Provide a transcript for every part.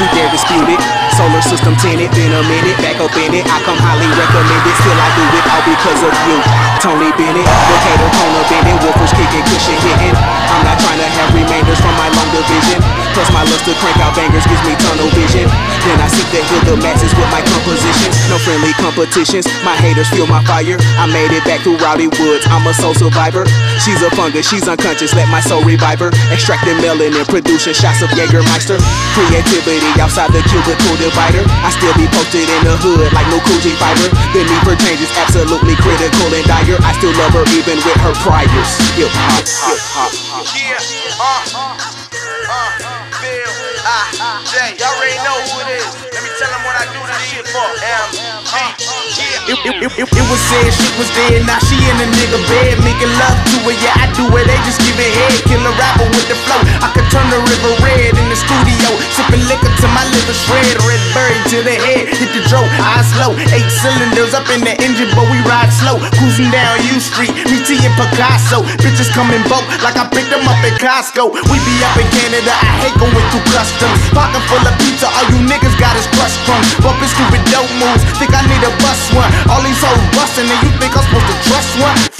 You dare dispute it? Solar system tenant, been a minute, back up in it. I come highly recommended, still I do it all because of you. Tony Bennett, Volcano Kona Bennett, Wolfish kicking, cushion hitting. I'm not trying to have remainders from my long division. Plus my lust to crank out bangers gives me tunnel seek to heal the masses with my compositions. No friendly competitions, my haters feel my fire. I made it back through rowdy woods, I'm a soul survivor. She's a fungus, she's unconscious, let my soul revive her. Extracting melanin, producing shots of Jägermeister. Creativity outside the cubicle divider. I still be posted in the hood like no Coogi fiber. The need for change is absolutely critical and dire. I still love her even with her priors. Hip hop, hip hop. Yeah, uh, uh, Bill, I, J, y'all already know who it is. Let me tell them what I do this shit for. M, G, yeah. It, it, it, it, it was said shit was dead, now she in a nigga bed Making love to her, yeah I do it, they just give it head. Kill a rapper with the flow, I could turn the river red in the studio. Sipping liquor to my liver shred, eyes eight cylinders up in the engine But we ride slow, cruising down U Street Me, T, and Picasso, bitches come in bulk Like I picked them up at Costco. We be up in Canada, I hate going through customs. Pocket full of pizza, all you niggas got is crushed crumbs. Bumping stupid dope moves, think I need a bus one. All these hoes bustin' and you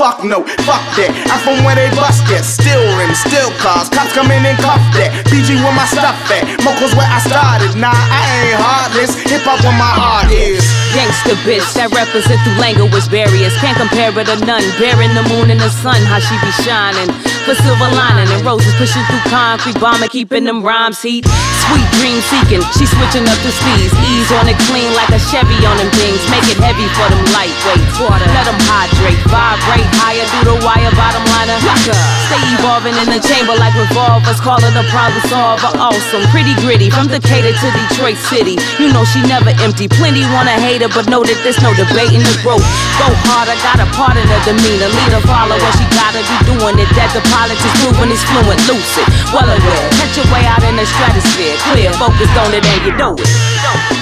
Fuck no, fuck that. I'm from where they bust at. Still rims, still cars. Cops come in and cuff that. PG where my stuff at. Moco's where I started. Nah, I ain't heartless. Hip hop where my heart is. Gangsta bitch that represent through language barriers. Can't compare her to none. Bearing the moon and the sun, how she be shining. For silver lining and roses pushing through concrete, bombing, keeping them rhymes heat. Sweet dream seeking, she switching up the speeds. Ease on it clean like a Chevy on them things. Make it heavy for them lightweights. Water, let them hydrate, vibrate higher through the wire, bottom liner. Stay evolving in the chamber like revolvers. Call it a problem solver. Awesome, pretty gritty from Decatur to Detroit City. You know she never empty. Plenty wanna hate her, but know that there's no debating the growth. Go harder, got a part in her demeanor. lead Leader, follower, she gotta be doing it. That the moving is fluent, lucid, well aware. Catch your way out in the stratosphere, clear, focused on it, and you know it.